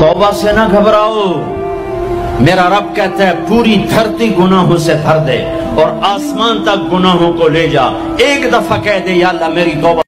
तौबा से ना घबराओ। मेरा रब कहता है, पूरी धरती गुनाहों से भर दे और आसमान तक गुनाहों को ले जा। एक दफ़ा कह दे, या अल्लाह, मेरी तौबा